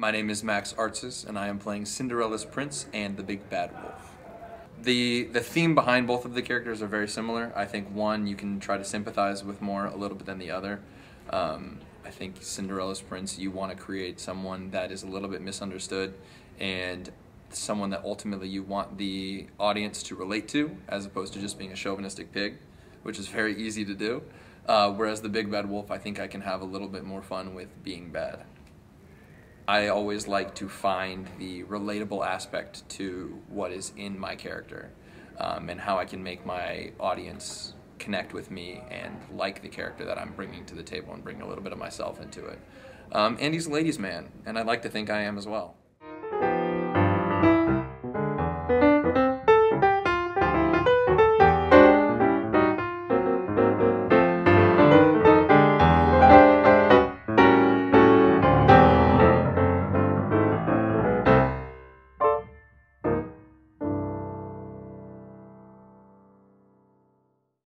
My name is Max Artsis, and I am playing Cinderella's Prince and the Big Bad Wolf. The, the theme behind both of the characters are very similar. I think one you can try to sympathize with more a little bit than the other. Um, I think Cinderella's Prince, you want to create someone that is a little bit misunderstood and someone that ultimately you want the audience to relate to, as opposed to just being a chauvinistic pig, which is very easy to do. Uh, whereas the Big Bad Wolf, I think I can have a little bit more fun with being bad. I always like to find the relatable aspect to what is in my character um, and how I can make my audience connect with me and like the character that I'm bringing to the table and bring a little bit of myself into it. Um, and he's a ladies' man, and I'd like to think I am as well.